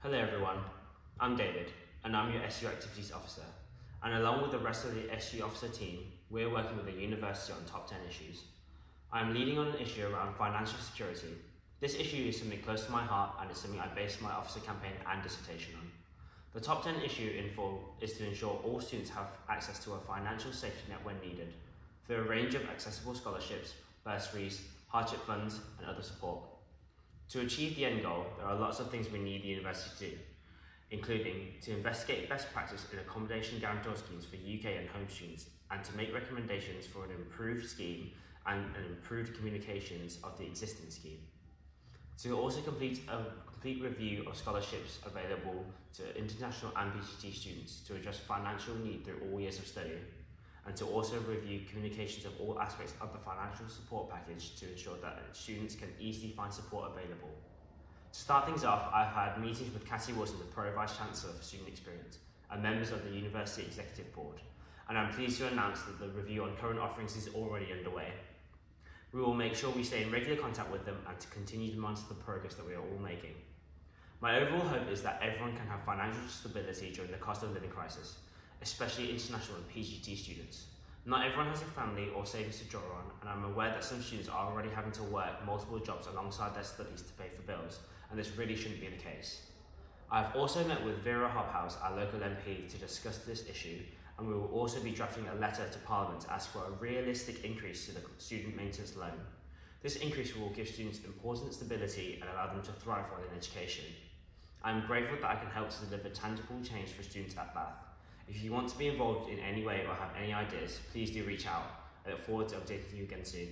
Hello everyone, I'm David and I'm your SU Activities Officer and along with the rest of the SU Officer team, we're working with the university on top 10 issues. I'm leading on an issue around financial security. This issue is something close to my heart and is something I base my officer campaign and dissertation on. The top 10 issue in full is to ensure all students have access to a financial safety net when needed through a range of accessible scholarships, bursaries, hardship funds and other support. To achieve the end goal, there are lots of things we need the university to do, including to investigate best practice in accommodation guarantor schemes for UK and home students, and to make recommendations for an improved scheme and an improved communications of the existing scheme. To also complete a complete review of scholarships available to international and PGT students to address financial need through all years of study, and to also review communications of all aspects of the financial support package to ensure that students can easily find support available. To start things off, I've had meetings with Cassie Wilson, the Pro Vice Chancellor for Student Experience, and members of the University Executive Board, and I'm pleased to announce that the review on current offerings is already underway. We will make sure we stay in regular contact with them and to continue to monitor the progress that we are all making. My overall hope is that everyone can have financial stability during the cost of living crisis, especially international and PGT students. Not everyone has a family or savings to draw on, and I'm aware that some students are already having to work multiple jobs alongside their studies to pay for bills, and this really shouldn't be the case. I've also met with Wera Hobhouse, our local MP, to discuss this issue, and we will also be drafting a letter to Parliament to ask for a realistic increase to the student maintenance loan. This increase will give students important stability and allow them to thrive while in education. I'm grateful that I can help to deliver tangible change for students at Bath. If you want to be involved in any way or have any ideas, please do reach out. I look forward to updating you again soon.